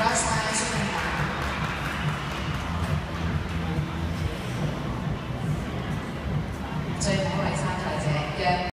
That's why I should have Jay, always have